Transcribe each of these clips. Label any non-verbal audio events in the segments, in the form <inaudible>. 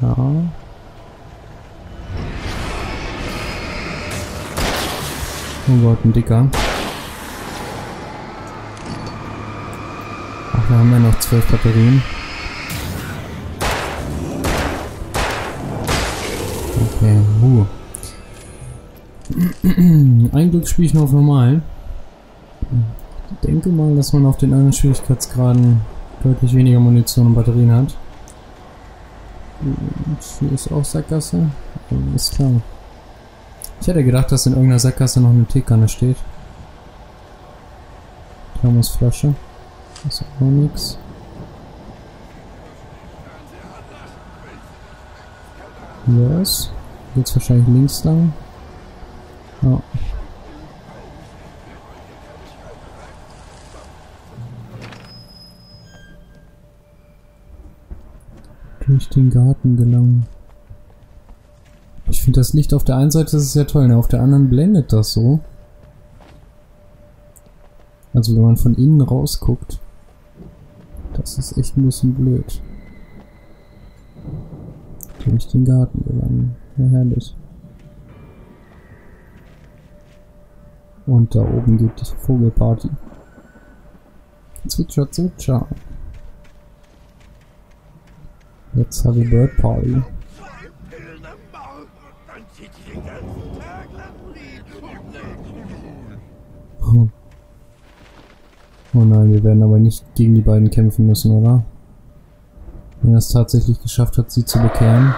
Ja. Oh Gott, ein dicker. Ach, wir haben ja noch zwölf Batterien. Okay, uh. <clears throat> Ein Glück spiele ich auf normal. Ich denke mal, dass man auf den anderen Schwierigkeitsgraden deutlich weniger Munition und Batterien hat. Hier ist auch Sackgasse. Ist klar. Ich hätte gedacht, dass in irgendeiner Sackgasse noch eine Teekanne steht. Thermosflasche. Ist auch nix. Yes. Jetzt wahrscheinlich links lang. Ja. Durch den Garten gelangen. Ich finde das Licht auf der einen Seite ist sehr toll, ne? auf der anderen blendet das so. Also wenn man von innen rausguckt. Das ist echt ein bisschen blöd. Durch den Garten gelangen. Ja, herrlich. Und da oben geht die Vogelparty. Zwitscher, zwitscher. Have a bird party. Hm. Oh nein, wir werden aber nicht gegen die beiden kämpfen müssen, oder? Wenn er es tatsächlich geschafft hat, sie zu bekehren.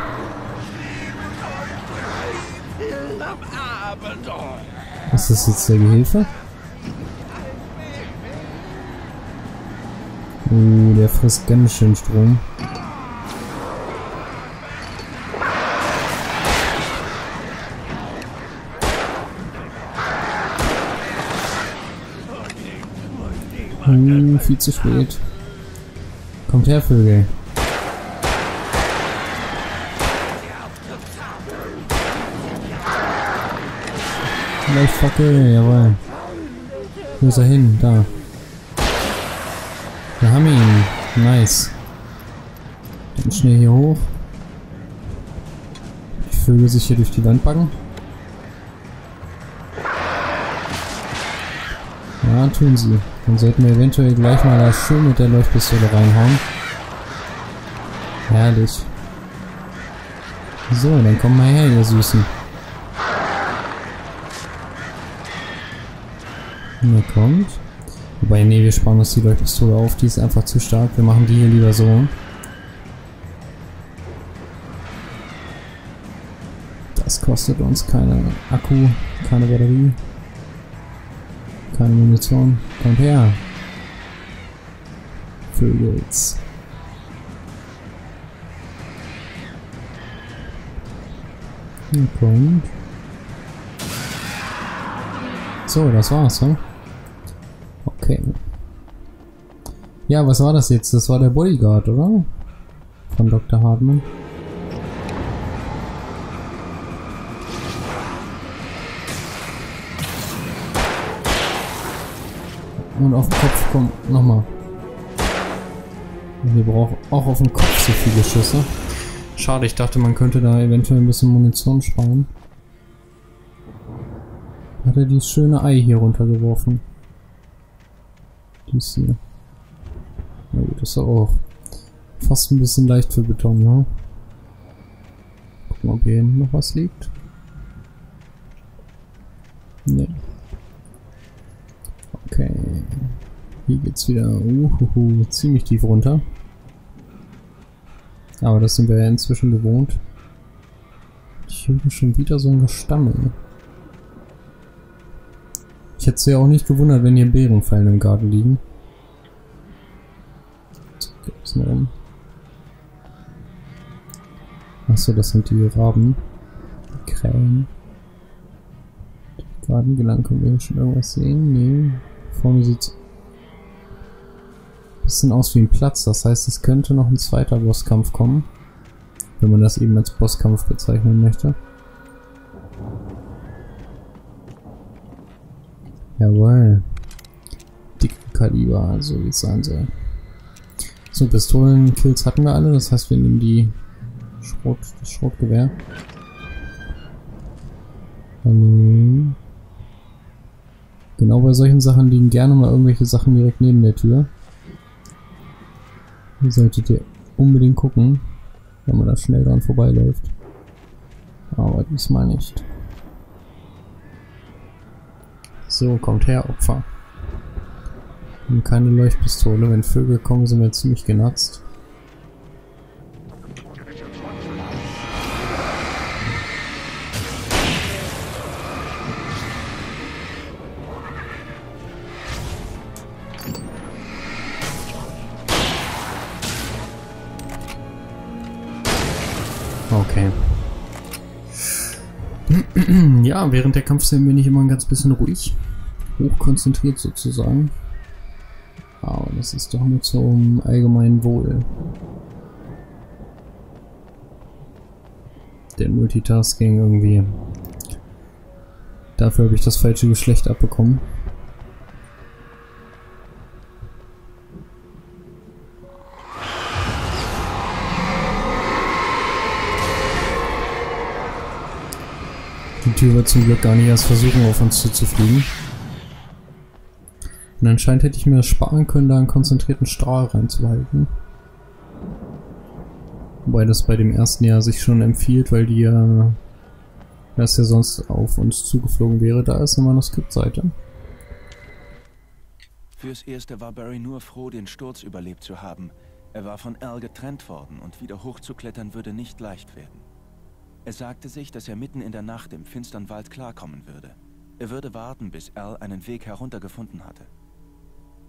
Ist das jetzt der Gehilfe? Uh, der frisst ganz schön Strom. Uh, viel zu spät. Kommt her, Vögel. Gleich Fackel, jawohl. Wo ist er hin? Da. Wir haben ihn. Nice. Dann schnell hier hoch. Die Vögel sich hier durch die Wand backen. Ja, tun sie. Dann sollten wir eventuell gleich mal da schön mit der Leuchtpistole reinhauen. Herrlich. So, dann komm mal her, ihr Süßen. Hier kommt. Wobei, nee, wir sparen uns die Leuchtpistole auf. Die ist einfach zu stark. Wir machen die hier lieber so. Das kostet uns keine Akku, keine Batterie, keine Munition. Kommt her. Vögels. Hier kommt. So, das war's, hm? Okay. Ja, was war das jetzt? Das war der Bodyguard, oder? Von Dr. Hartmann. Und auf den Kopf kommt nochmal. Wir brauchen auch auf den Kopf so viele Schüsse. Schade, ich dachte, man könnte da eventuell ein bisschen Munition sparen. Hat er dieses schöne Ei hier runtergeworfen. Dies hier. Na gut, ist auch fast ein bisschen leicht für Beton, ne? Gucken, ob hier hinten noch was liegt. Nee. Okay. Hier geht's wieder uhuhu, ziemlich tief runter. Aber das sind wir ja inzwischen gewohnt. Ich höre schon wieder so ein Gestammel. Ich hätte es ja auch nicht gewundert, wenn hier Bärenfallen im Garten liegen. Achso, das sind die Raben. Die Krähen. Garten gelangt, können wir schon irgendwas sehen? Nee. Vorne sieht bisschen aus wie ein Platz. Das heißt, es könnte noch ein zweiter Bosskampf kommen. Wenn man das eben als Bosskampf bezeichnen möchte. Jawohl. Dicke Kaliber, so wie es sein soll. So, Pistolenkills hatten wir alle, das heißt wir nehmen die Schrot, das Schrotgewehr. Genau bei solchen Sachen liegen gerne mal irgendwelche Sachen direkt neben der Tür. Solltet ihr unbedingt gucken, wenn man da schnell dran vorbeiläuft. Aber diesmal nicht. So, kommt her, Opfer. Und keine Leuchtpistole. Wenn Vögel kommen, sind wir ziemlich genatzt. Okay. <clears throat> ja, während der Kampfszenen bin ich immer ein ganz bisschen ruhig. Hochkonzentriert sozusagen. Aber das ist doch nur zum allgemeinen Wohl. Der Multitasking irgendwie. Dafür habe ich das falsche Geschlecht abbekommen. Wird zum Glück gar nicht erst versuchen, auf uns zuzufliegen. Und anscheinend hätte ich mir sparen können, da einen konzentrierten Strahl reinzuhalten. Wobei das bei dem ersten Jahr sich schon empfiehlt, weil die ja das ja sonst auf uns zugeflogen wäre. Da ist eine Manuskriptseite. Fürs Erste war Barry nur froh, den Sturz überlebt zu haben. Er war von Al getrennt worden und wieder hochzuklettern würde nicht leicht werden. Er sagte sich, dass er mitten in der Nacht im finstern Wald klarkommen würde. Er würde warten, bis Al einen Weg heruntergefunden hatte.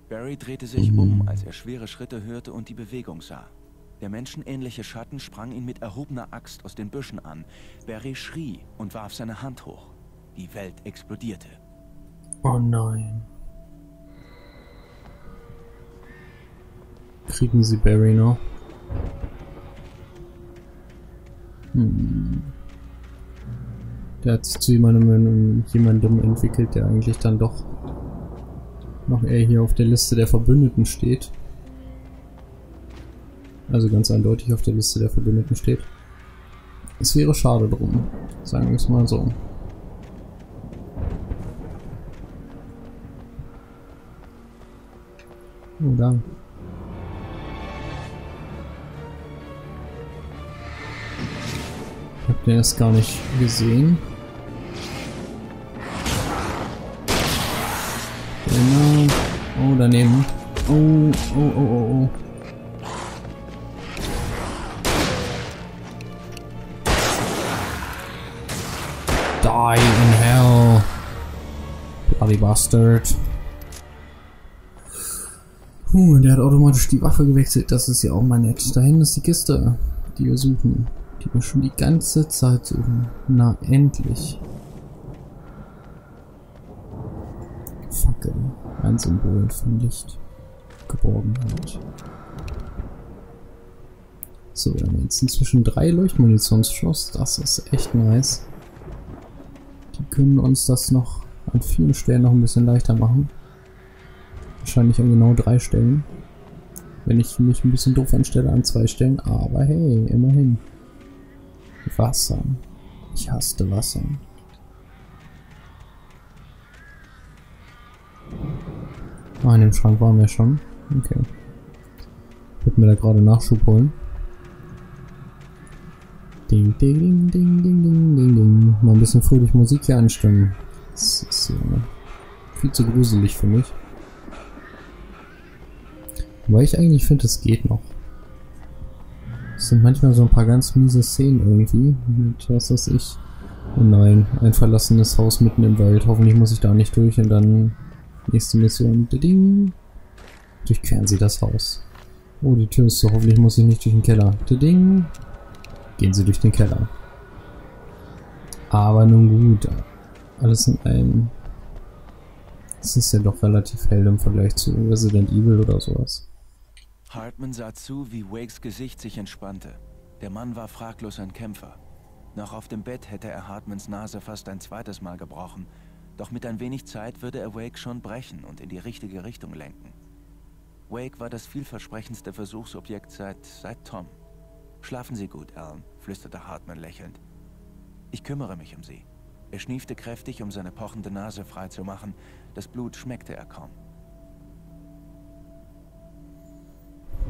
Barry drehte sich um, als er schwere Schritte hörte und die Bewegung sah. Der menschenähnliche Schatten sprang ihn mit erhobener Axt aus den Büschen an. Barry schrie und warf seine Hand hoch. Die Welt explodierte. Oh nein. Kriegen sie Barry noch? Der hat sich zu jemandem, jemandem entwickelt, der eigentlich dann doch noch eher hier auf der Liste der Verbündeten steht. Also ganz eindeutig auf der Liste der Verbündeten steht. Es wäre schade drum, sagen wir es mal so. Oh, da. Den erst gar nicht gesehen. Genau. Oh, daneben. Oh, oh, oh, oh, oh. Die in hell. Bloody bastard. Puh, der hat automatisch die Waffe gewechselt. Das ist ja auch mal nett. Da hinten ist die Kiste, die wir suchen. Die wir schon die ganze Zeit suchen. Na, endlich. Fackel. Ein Symbol von Licht. Geborgenheit. So, wir haben jetzt inzwischen drei Leuchtmunitionsschuss. Das ist echt nice. Die können uns das noch an vielen Stellen noch ein bisschen leichter machen. Wahrscheinlich an genau drei Stellen. Wenn ich mich ein bisschen doof anstelle an zwei Stellen. Aber hey, immerhin. Wasser. Ich hasste Wasser. Ah, in dem Schrank waren wir schon. Okay. Würde mir da gerade Nachschub holen. Ding, ding, ding, ding, ding, ding, ding, ding. Mal ein bisschen fröhlich Musik hier anstimmen. Das ist ja viel zu gruselig für mich. Wobei ich eigentlich finde, es geht noch. Es sind manchmal so ein paar ganz miese Szenen irgendwie. Mit was weiß ich. Oh nein, ein verlassenes Haus mitten im Wald. Hoffentlich muss ich da nicht durch und dann nächste Mission. Ding. Durchqueren sie das Haus. Oh, die Tür ist so. Hoffentlich muss ich nicht durch den Keller. Ding. Gehen sie durch den Keller. Aber nun gut. Alles in allem. Es ist ja doch relativ hell im Vergleich zu Resident Evil oder sowas. Hartman sah zu, wie Wakes Gesicht sich entspannte. Der Mann war fraglos ein Kämpfer. Noch auf dem Bett hätte er Hartmans Nase fast ein zweites Mal gebrochen. Doch mit ein wenig Zeit würde er Wake schon brechen und in die richtige Richtung lenken. Wake war das vielversprechendste Versuchsobjekt seit, seit Tom. Schlafen Sie gut, Alan, flüsterte Hartman lächelnd. Ich kümmere mich um Sie. Er schniefte kräftig, um seine pochende Nase freizumachen. Das Blut schmeckte er kaum.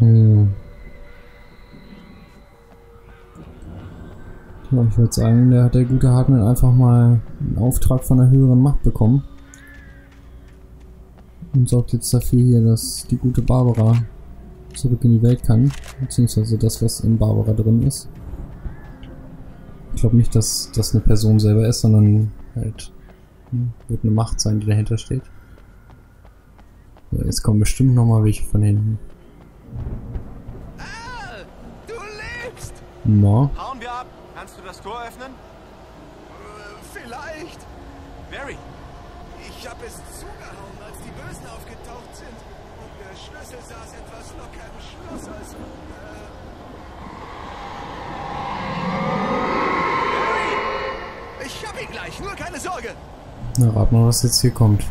Hm. Ich würde sagen, der hat der gute Hartmann einfach mal einen Auftrag von einer höheren Macht bekommen. Und sorgt jetzt dafür hier, dass die gute Barbara zurück in die Welt kann. Beziehungsweise das, was in Barbara drin ist. Ich glaube nicht, dass das eine Person selber ist, sondern halt hm, wird eine Macht sein, die dahinter steht. Jetzt kommen bestimmt nochmal welche von hinten. Na, Hauen wir ab. Kannst du das Tor öffnen? Vielleicht. Barry. Ich habe es zugehauen, als die Bösen aufgetaucht sind. Und der Schlüssel saß etwas locker im Schloss, als... Äh Barry! Ich hab ihn gleich, nur keine Sorge. na rat mal, was jetzt hier kommt.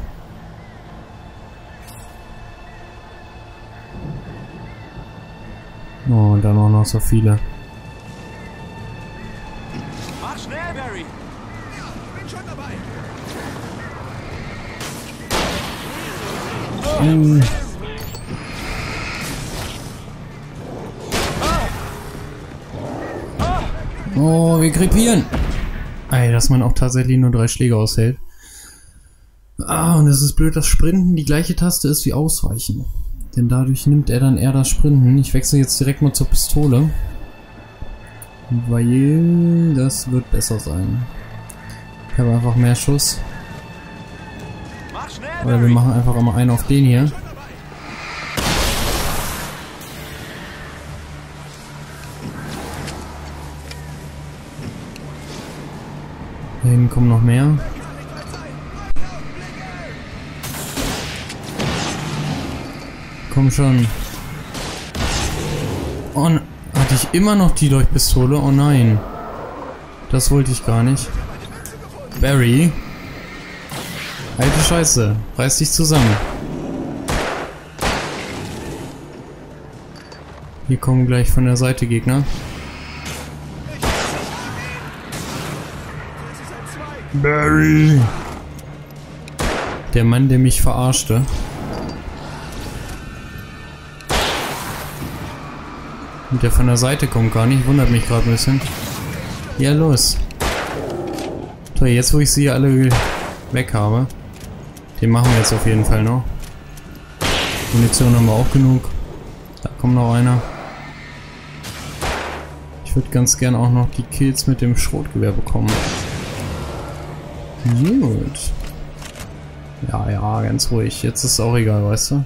Oh, und dann auch noch so viele. Oh, wir krepieren. Ey, dass man auch tatsächlich nur drei Schläge aushält. Ah, und es ist blöd, dass Sprinten die gleiche Taste ist wie Ausweichen. Denn dadurch nimmt er dann eher das Sprinten. Ich wechsle jetzt direkt mal zur Pistole. Weil das wird besser sein. Ich habe einfach mehr Schuss. Oder wir machen einfach immer einen auf den hier. Da hinten kommen noch mehr. Komm schon. Oh, hatte ich immer noch die Leuchtpistole? Oh nein. Das wollte ich gar nicht. Barry. Alte Scheiße. Reiß dich zusammen. Hier kommen gleich von der Seite Gegner. Barry. Der Mann, der mich verarschte. Und der von der Seite kommt gar nicht, wundert mich gerade ein bisschen. Ja, los. So, jetzt wo ich sie alle weg habe. Den machen wir jetzt auf jeden Fall noch. Munition haben wir auch genug. Da kommt noch einer. Ich würde ganz gern auch noch die Kills mit dem Schrotgewehr bekommen. Gut. Ja, ja, ganz ruhig. Jetzt ist es auch egal, weißt du?